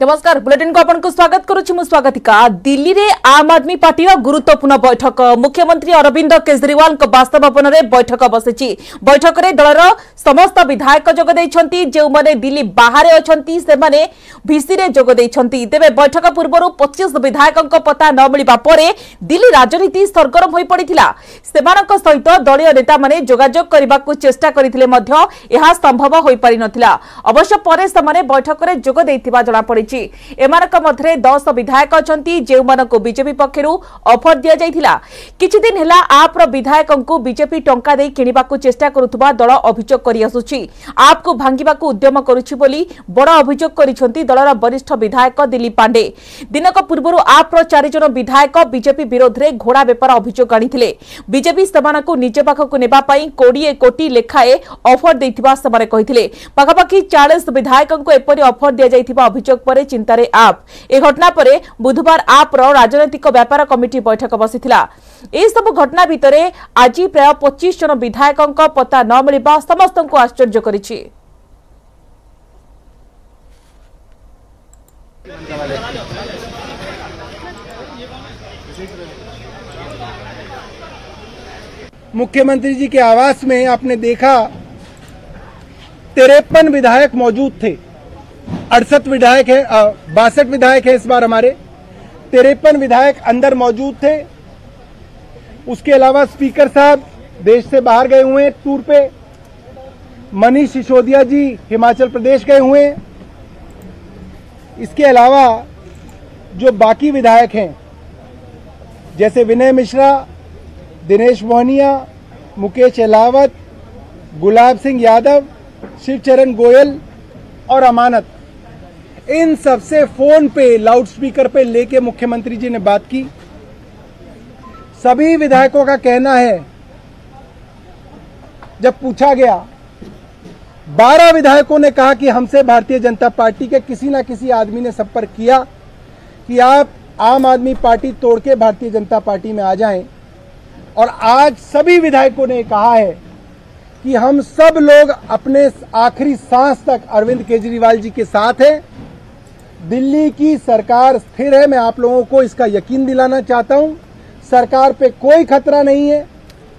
नमस्कार बुलेटिन को आपन को स्वागत करुछि मु स्वागतिका दिल्ली रे आम आदमी पार्टी गुरुत्वपूर्ण बैठक मुख्यमंत्री अरविंद केजरीवाल बासभवन रे সমস্ত বিধায়ক যোগদাই যে দিল্লী বাহারে অনেক ভিসিরে যোগদাই তেমনি বৈঠক পূর্ব পঁচিশ বিধায়ক পতা নমিবা পরে দিল্লী রাজনীতি সরগরম হয়ে পড়ি সহ দলীয় নেতা মানে যোগাযোগ করা চেষ্টা করে সম্ভব হয়ে পারি অবশ্য পরে সে বৈঠকের যোগদাই জনাপড়ি এমানক মধ্যে দশ বিধায়ক অনেক যে বিজেপি পক্ষ অফর দিয়া যাই কিছুদিন হল আপ্র বিধায়ক বিজেপি টঙ্কা দিয়ে কিণবাক চেষ্টা করুবা দল অভিযোগ କରିଆସୁଛି ଆପ୍କୁ ଭାଙ୍ଗିବାକୁ ଉଦ୍ୟମ କରୁଛି ବୋଲି ବଡ଼ ଅଭିଯୋଗ କରିଛନ୍ତି ଦଳର ବରିଷ୍ଠ ବିଧାୟକ ଦିଲ୍ଲୀପ ପାଣ୍ଡେ ଦିନକ ପୂର୍ବରୁ ଆପ୍ର ଚାରିଜଣ ବିଧାୟକ ବିଜେପି ବିରୋଧରେ ଘୋଡ଼ା ବେପାର ଅଭିଯୋଗ ଆଣିଥିଲେ ବିଜେପି ସେମାନଙ୍କୁ ନିଜ ପାଖକୁ ନେବା ପାଇଁ କୋଡ଼ିଏ କୋଟି ଲେଖାଏ ଅଫର ଦେଇଥିବା ସେମାନେ କହିଥିଲେ ପାଖାପାଖି ଚାଳିଶ ବିଧାୟକଙ୍କୁ ଏପରି ଅଫର ଦିଆଯାଇଥିବା ଅଭିଯୋଗ ପରେ ଚିନ୍ତାରେ ଆପ୍ ଏ ଘଟଣା ପରେ ବୁଧବାର ଆପ୍ର ରାଜନୈତିକ ବ୍ୟାପାର କମିଟି ବୈଠକ ବସିଥିଲା ଏସବୁ ଘଟଣା ଭିତରେ ଆଜି ପ୍ରାୟ ପଚିଶ ଜଣ ବିଧାୟକଙ୍କ ପତ୍ତା ନ ମିଳିବା ସମସ୍ତ ସମସ୍ତଙ୍କୁ ଆଶ୍ଚର୍ଯ୍ୟ କରିଛି मुख्यमंत्री जी के आवास में आपने देखा तिरपन विधायक मौजूद थे अड़सठ विधायक है बासठ विधायक है इस बार हमारे तिरपन विधायक अंदर मौजूद थे उसके अलावा स्पीकर साहब देश से बाहर गए हुए हैं टूर पे मनीष सिसोदिया जी हिमाचल प्रदेश गए हुए हैं। इसके अलावा जो बाकी विधायक हैं, जैसे विनय मिश्रा, दिनेश मोहनिया, मुकेश अलावत, गुलाब सिंह यादव, शिवचरण गोयल और अमानत, इन सबसे फ़ोन पे, लाउडस्पीकर पे लेके मुख्यमंत्री जी ने बात की। सभी विधायकों का कहना है, जब पूछा गया बारह विधायकों ने कहा कि हमसे भारतीय जनता पार्टी के किसी ना किसी आदमी ने संपर्क किया कि आप आम आदमी पार्टी तोड़ के भारतीय जनता पार्टी में आ जाएँ। और आज सभी विधायकों ने कहा है कि हम सब लोग अपने आखिरी सांस तक अरविंद केजरीवाल जी के साथ हैं। दिल्ली की सरकार स्थिर है, मैं आप लोगों को इसका यकीन दिलाना चाहता हूँ। सरकार पे कोई खतरा नहीं है।